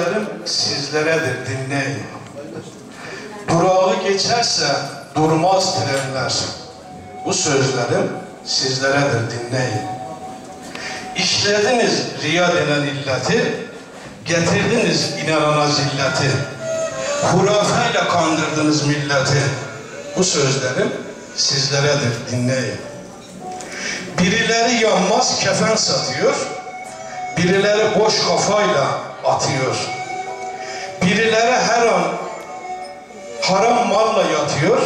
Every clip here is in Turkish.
Sözlerim sizleredir dinleyin. Durağı geçerse durmaz trenler. Bu sözlerim sizleredir dinleyin. İşlediniz riya denen illeti, getirdiniz inanana zilleti. Hurafeyle kandırdınız milleti. Bu sözlerim sizleredir dinleyin. Birileri yanmaz kefen satıyor, birileri boş kafayla atıyor. Birileri her an haram malla yatıyor.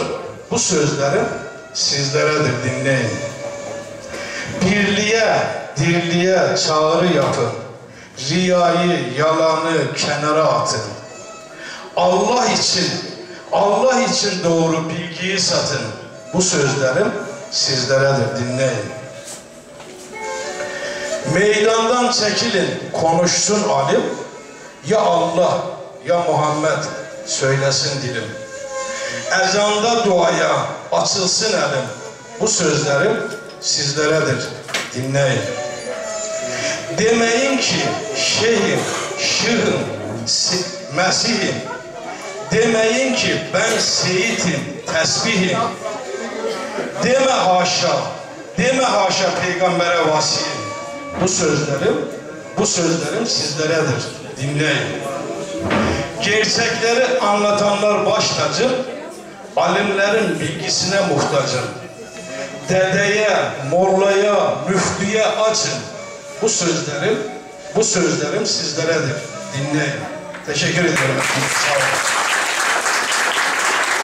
Bu sözlerim sizleredir dinleyin. Birliğe, dirliğe çağrı yapın. Riyayı, yalanı kenara atın. Allah için, Allah için doğru bilgiyi satın. Bu sözlerim sizleredir dinleyin. Meydandan çekilin, konuşsun alim. Ya Allah, ya Muhammed söylesin dilim. Ezanda duaya açılsın elim. Bu sözlerim sizleredir. Dinleyin. Demeyin ki şeyhim, şıhım, si- mesihim. Demeyin ki ben seyitim, tesbihim. Deme haşa, deme haşa peygambere vasiyim. Bu sözlerim, bu sözlerim sizleredir. Dinleyin. Gerçekleri anlatanlar baş tacı, alimlerin bilgisine muhtacım. Dedeye, morlaya, müftüye açın. Bu sözlerim, bu sözlerim sizleredir. Dinleyin. Teşekkür ederim. Sağ olun.